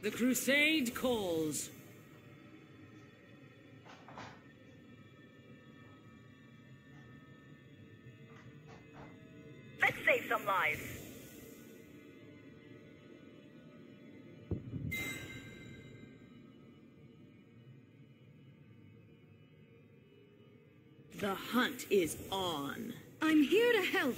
The crusade calls. Let's save some lives. The hunt is on. I'm here to help.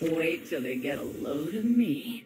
Wait till they get a load of me.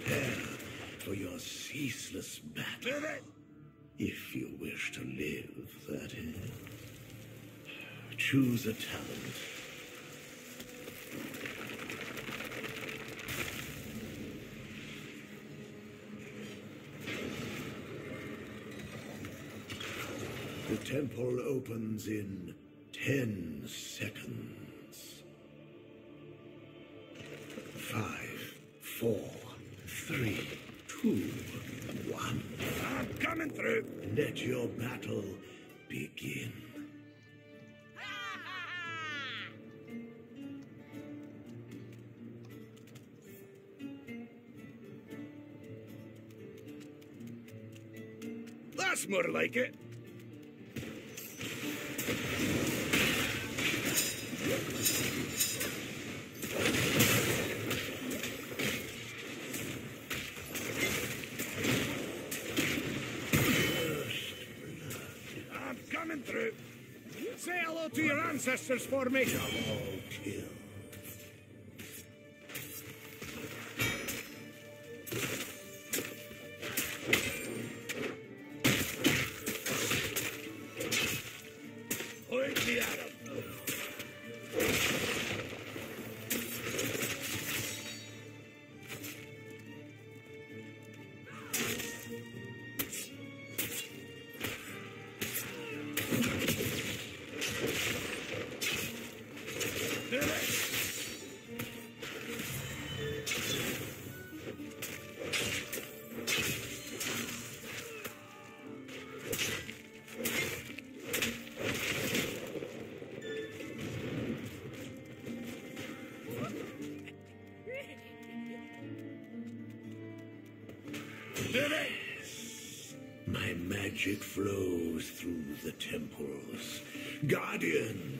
Prepare for your ceaseless battle. If you wish to live, that is. Choose a talent. The temple opens in ten two, one. I'm coming through. Let your battle begin. That's more like it. I'm coming through. Say hello to your ancestors for the temples. Guardians,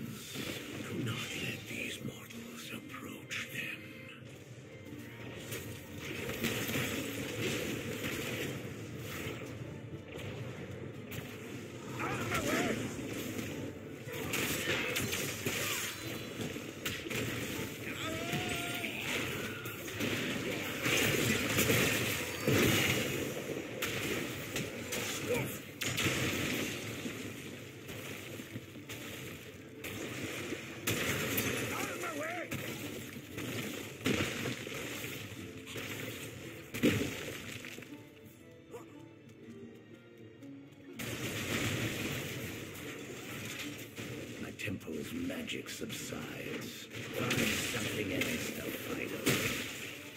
magic subsides, find something else to fight.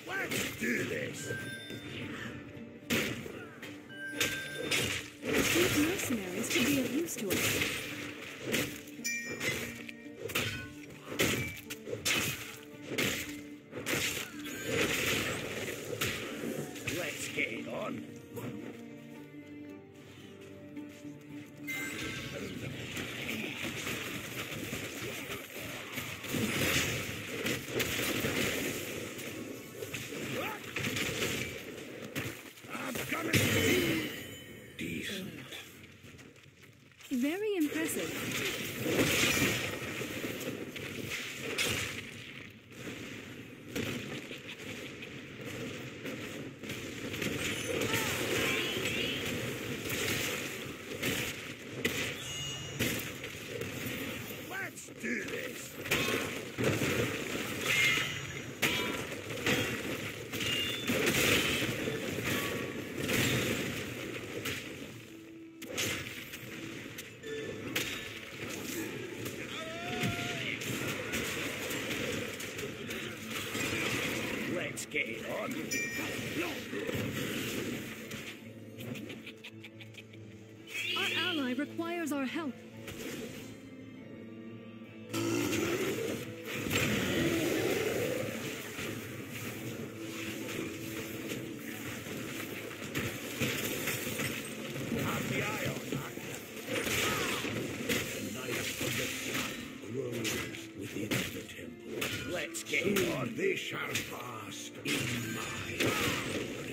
Let's do this! These mercenaries could be of use to us. Let's get it on. They shall bask in my glory.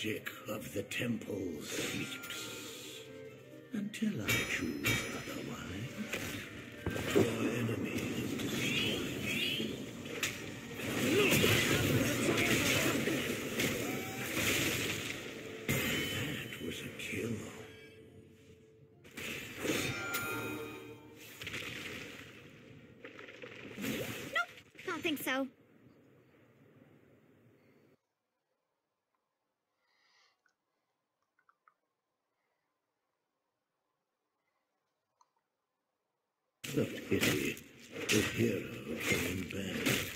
Magic of the temple sleeps until I The pity. The hero came back.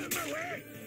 Out of my way!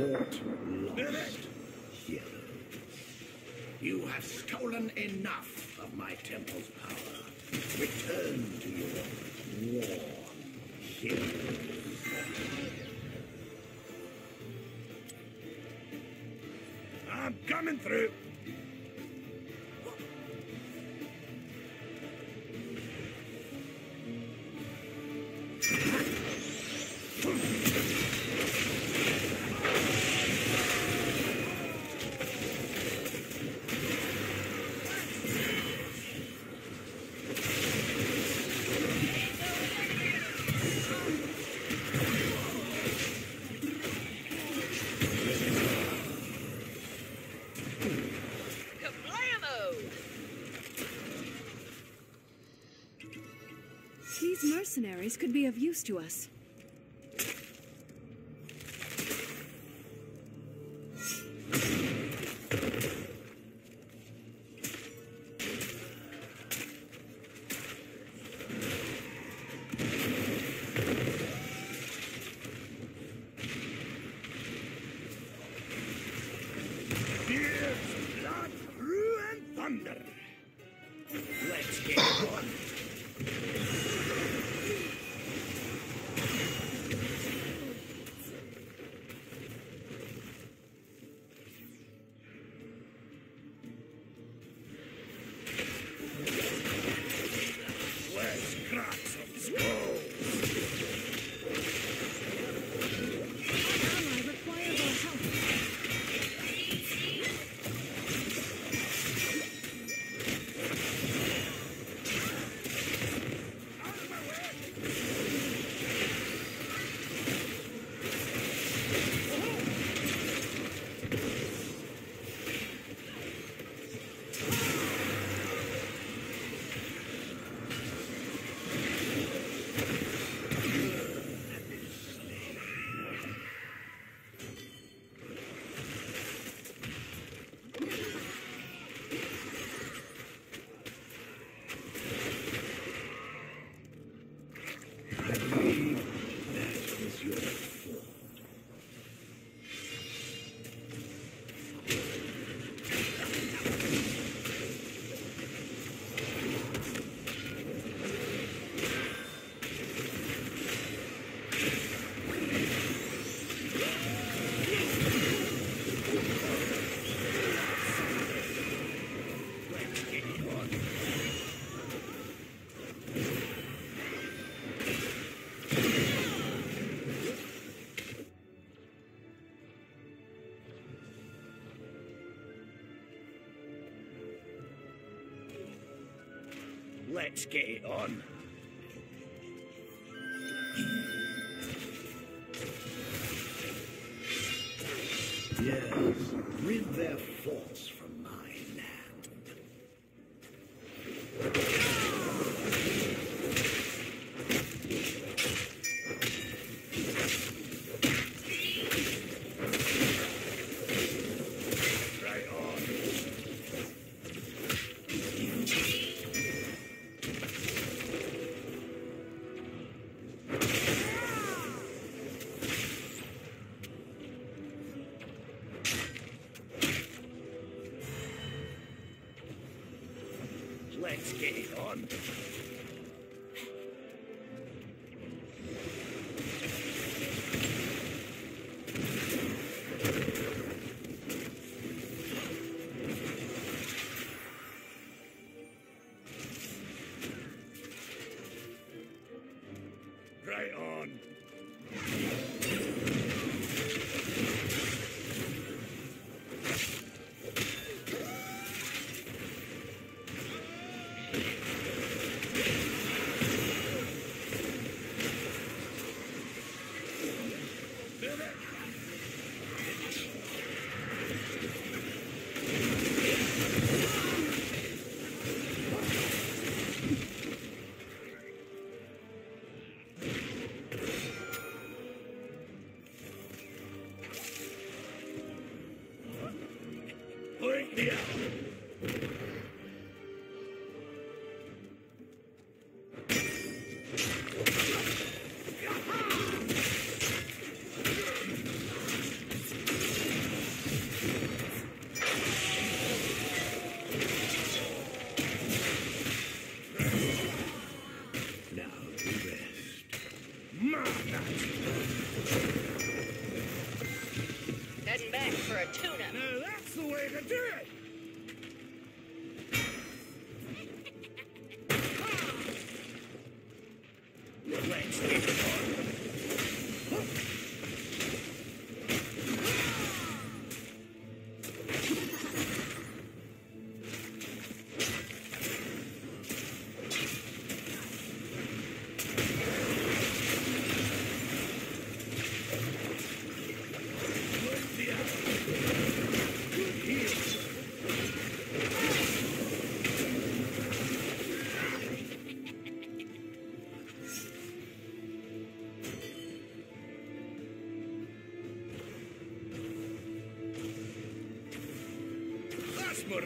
Fort lost. Heroes. You have stolen enough of my temple's power. Return to your war. Heroes. I'm coming through. Mercenaries could be of use to us. Let's get it on. Yes, rid their forts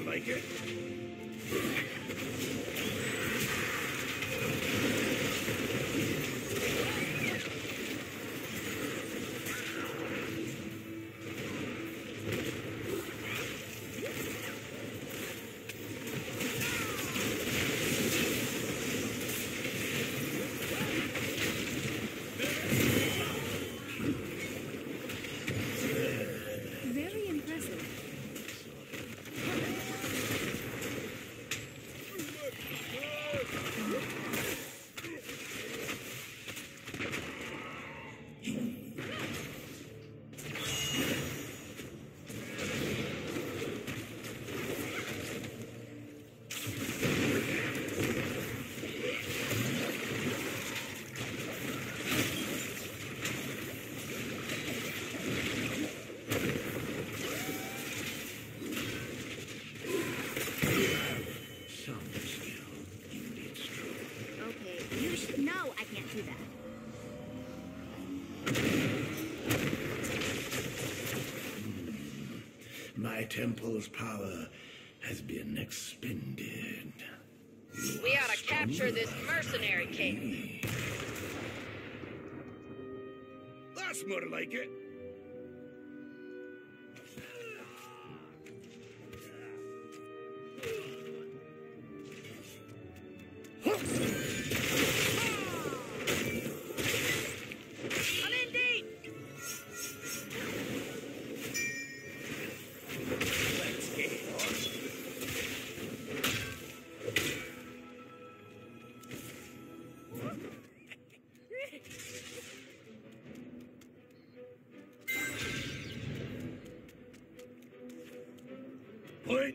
like it. temple's power has been expended. We ought to capture this mercenary king. That's more like it.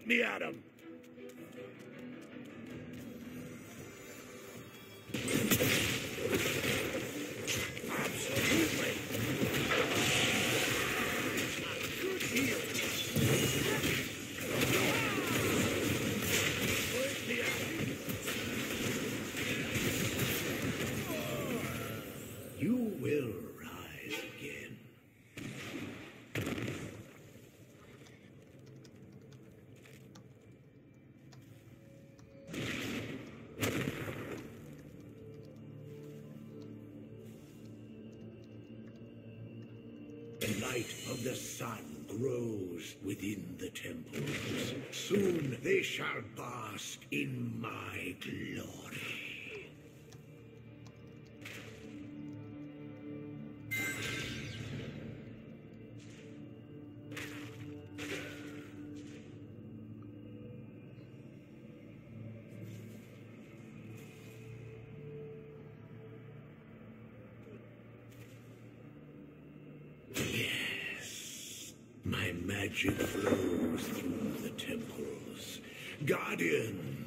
me Adam. magic flows through the temples. Guardians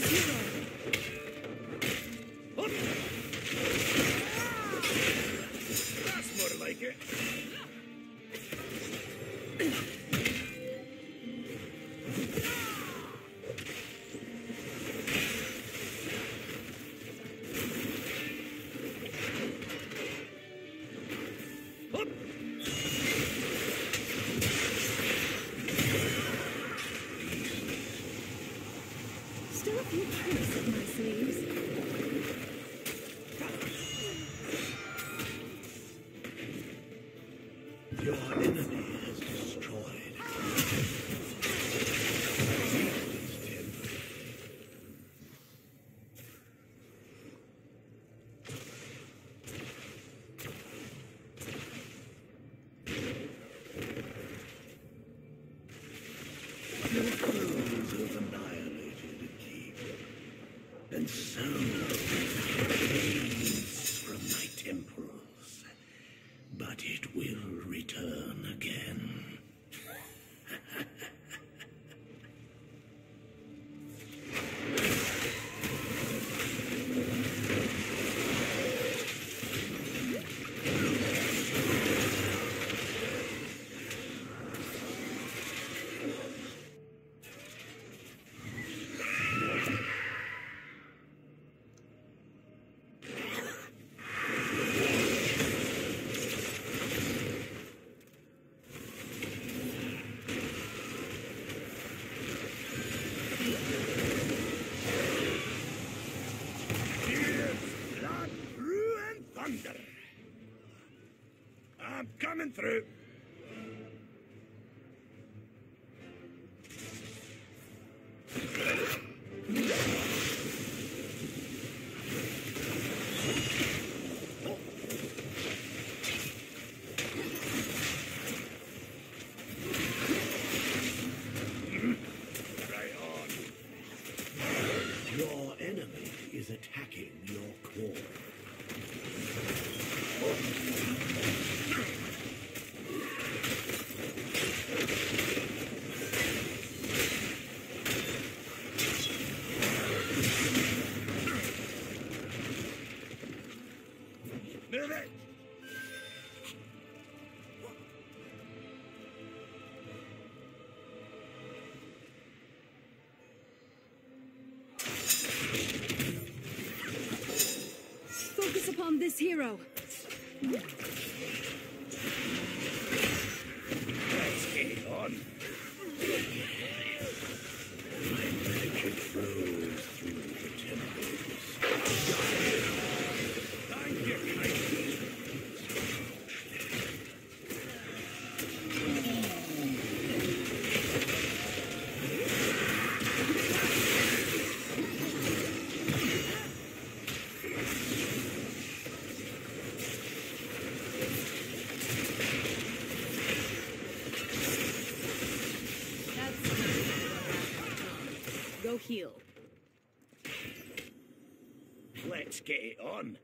Thank you. Through. This hero. Let's get it on. My magic flows through the temples. Thank you, kindness. Go heal. Let's get it on.